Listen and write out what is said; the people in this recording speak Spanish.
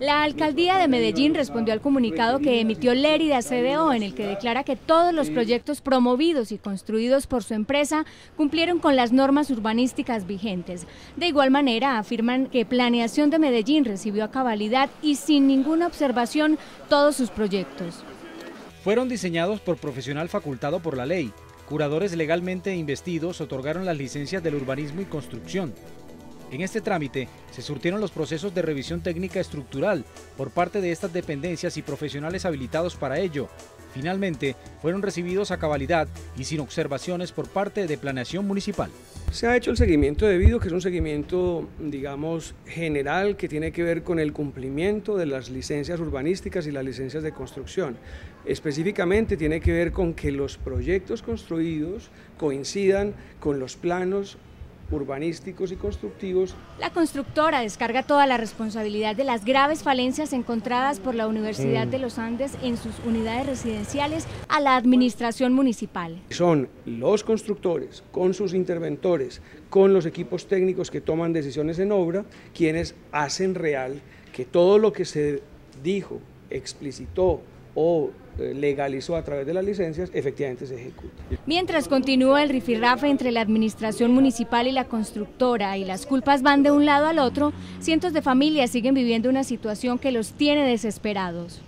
La alcaldía de Medellín respondió al comunicado que emitió Lérida CDO en el que declara que todos los proyectos promovidos y construidos por su empresa cumplieron con las normas urbanísticas vigentes. De igual manera, afirman que Planeación de Medellín recibió a cabalidad y sin ninguna observación todos sus proyectos. Fueron diseñados por profesional facultado por la ley. Curadores legalmente investidos otorgaron las licencias del urbanismo y construcción. En este trámite se surtieron los procesos de revisión técnica estructural por parte de estas dependencias y profesionales habilitados para ello. Finalmente, fueron recibidos a cabalidad y sin observaciones por parte de Planeación Municipal. Se ha hecho el seguimiento debido, que es un seguimiento, digamos, general que tiene que ver con el cumplimiento de las licencias urbanísticas y las licencias de construcción. Específicamente tiene que ver con que los proyectos construidos coincidan con los planos urbanísticos y constructivos. La constructora descarga toda la responsabilidad de las graves falencias encontradas por la Universidad mm. de los Andes en sus unidades residenciales a la administración municipal. Son los constructores, con sus interventores, con los equipos técnicos que toman decisiones en obra, quienes hacen real que todo lo que se dijo, explicitó o eh, legalizó a través de las licencias, efectivamente se ejecuta. Mientras continúa el rifirrafe entre la administración municipal y la constructora y las culpas van de un lado al otro, cientos de familias siguen viviendo una situación que los tiene desesperados.